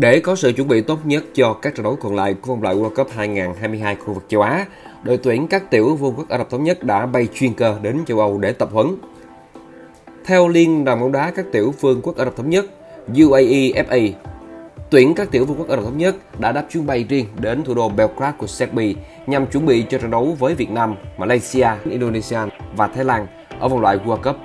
Để có sự chuẩn bị tốt nhất cho các trận đấu còn lại của vòng loại World Cup 2022 khu vực châu Á, đội tuyển các tiểu vương quốc Ả Rập Thống Nhất đã bay chuyên cơ đến châu Âu để tập huấn. Theo Liên đoàn bóng đá các tiểu vương quốc Ả Rập Thống Nhất UAE tuyển các tiểu vương quốc Ả Rập Thống Nhất đã đáp chuyến bay riêng đến thủ đô Belgrade của Serbia nhằm chuẩn bị cho trận đấu với Việt Nam, Malaysia, Indonesia và Thái Lan ở vòng loại World Cup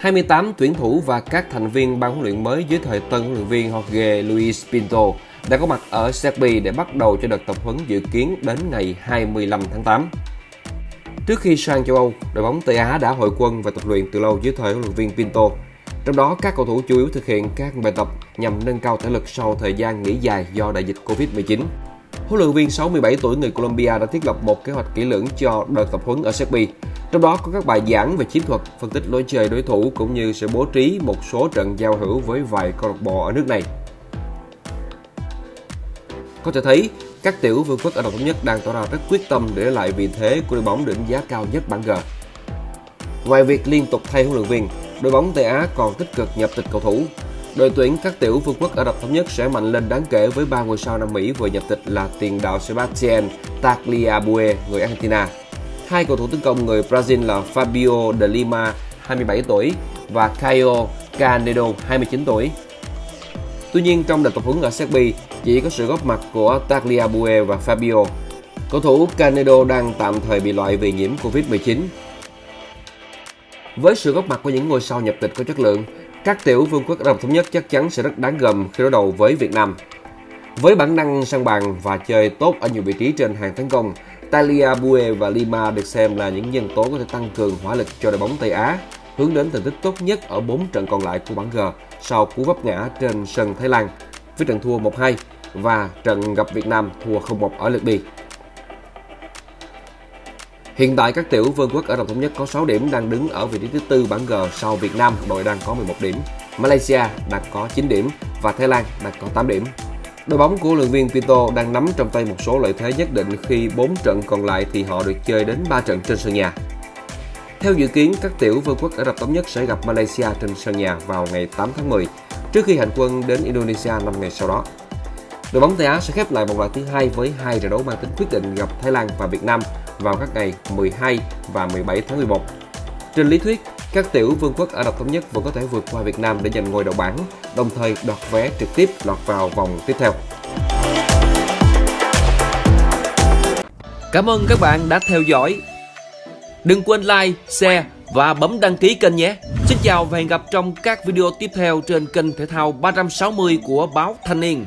28 tuyển thủ và các thành viên ban huấn luyện mới dưới thời tân huấn luyện viên Jorge Luis Pinto đã có mặt ở Serbia để bắt đầu cho đợt tập huấn dự kiến đến ngày 25 tháng 8. Trước khi sang châu Âu, đội bóng Tây Á đã hội quân và tập luyện từ lâu dưới thời huấn luyện viên Pinto. Trong đó, các cầu thủ chủ yếu thực hiện các bài tập nhằm nâng cao thể lực sau thời gian nghỉ dài do đại dịch Covid-19. Huấn luyện viên 67 tuổi người Colombia đã thiết lập một kế hoạch kỹ lưỡng cho đợt tập huấn ở Serbia trong đó có các bài giảng về chiến thuật, phân tích lối chơi đối thủ cũng như sẽ bố trí một số trận giao hữu với vài câu lạc bộ ở nước này. Có thể thấy, các tiểu vương quốc Ả Rập Thống Nhất đang tỏ ra rất quyết tâm để lại vị thế của đội bóng đỉnh giá cao nhất bảng G. Ngoài việc liên tục thay huấn luyện viên, đội bóng Tây Á còn tích cực nhập tịch cầu thủ. Đội tuyển các tiểu vương quốc Ả Rập Thống Nhất sẽ mạnh lên đáng kể với ba ngôi sao Nam Mỹ vừa nhập tịch là tiền đạo Sebastian Tagliabue người Argentina, Hai cầu thủ tấn công người Brazil là Fabio de Lima, 27 tuổi và Caio Canedo, 29 tuổi. Tuy nhiên, trong đợt tập huấn ở Serbia, chỉ có sự góp mặt của Tagliabue và Fabio. Cầu thủ Canedo đang tạm thời bị loại vì nhiễm Covid-19. Với sự góp mặt của những ngôi sao nhập tịch có chất lượng, các tiểu vương quốc Ả Rập Thống Nhất chắc chắn sẽ rất đáng gầm khi đối đầu với Việt Nam. Với bản năng săn bằng và chơi tốt ở nhiều vị trí trên hàng tấn công, Talia Bue và Lima được xem là những nhân tố có thể tăng cường hỏa lực cho đội bóng Tây Á, hướng đến thành tích tốt nhất ở 4 trận còn lại của bảng G sau cú vấp ngã trên sân Thái Lan với trận thua 1-2 và trận gặp Việt Nam thua 0-1 ở lượt đi. Hiện tại các tiểu vương quốc Ả Rập Thống Nhất có 6 điểm đang đứng ở vị trí thứ tư bảng G sau Việt Nam, đội đang có 11 điểm. Malaysia đang có 9 điểm và Thái Lan đang có 8 điểm. Đội bóng của luyện viên Pinto đang nắm trong tay một số lợi thế nhất định khi 4 trận còn lại thì họ được chơi đến 3 trận trên sân nhà. Theo dự kiến, các tiểu vương quốc Ả Rập Thống Nhất sẽ gặp Malaysia trên sân nhà vào ngày 8 tháng 10, trước khi hành quân đến Indonesia 5 ngày sau đó. Đội bóng Tây Á sẽ khép lại vòng loại thứ hai với hai trận đấu mang tính quyết định gặp Thái Lan và Việt Nam vào các ngày 12 và 17 tháng 11. Trên lý thuyết, các tiểu vương quốc Ả Rập Thống Nhất vẫn có thể vượt qua Việt Nam để giành ngôi đầu bảng, đồng thời đoạt vé trực tiếp lọt vào vòng tiếp theo. Cảm ơn các bạn đã theo dõi. Đừng quên like, share và bấm đăng ký kênh nhé. Xin chào và hẹn gặp trong các video tiếp theo trên kênh thể thao 360 của báo Thanh niên.